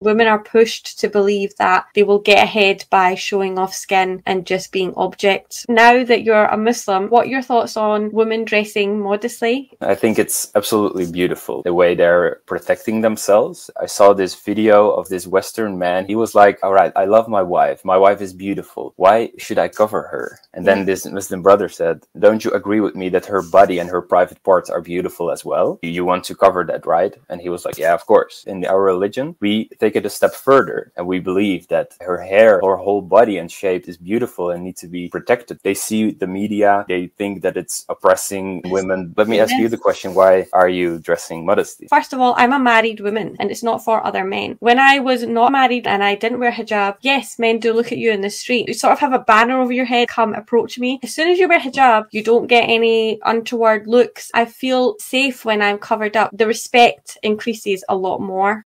Women are pushed to believe that they will get ahead by showing off skin and just being objects. Now that you're a Muslim, what are your thoughts on women dressing modestly? I think it's absolutely beautiful the way they're protecting themselves. I saw this video of this Western man. He was like, All right, I love my wife. My wife is beautiful. Why should I cover her? And then this Muslim brother said, Don't you agree with me that her body and her private parts are beautiful as well? You want to cover that, right? And he was like, Yeah, of course. In our religion, we take it a step further and we believe that her hair her whole body and shape is beautiful and needs to be protected. They see the media, they think that it's oppressing women. Let me ask you the question why are you dressing modestly? First of all, I'm a married woman and it's not for other men. When I was not married and I didn't wear hijab, yes, men do look at you in the street. You sort of have a banner over your head, come approach me. As soon as you wear hijab, you don't get any untoward looks. I feel safe when I'm covered up. The respect increases a lot more.